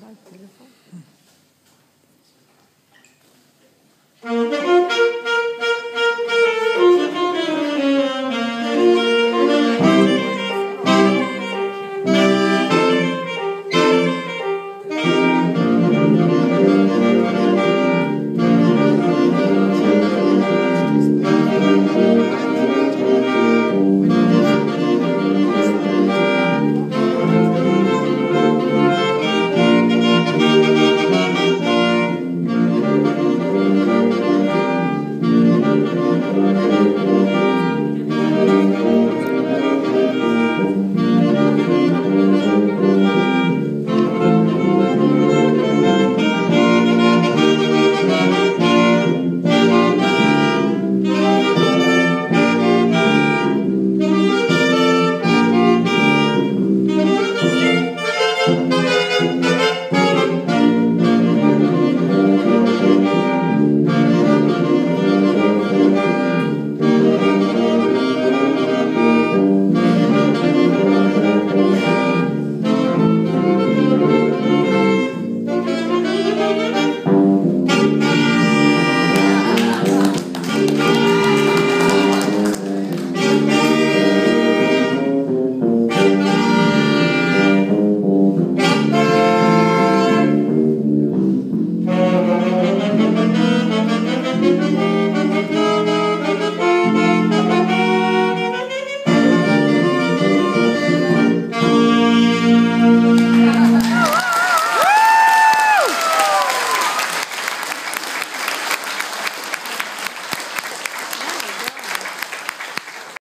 Dans le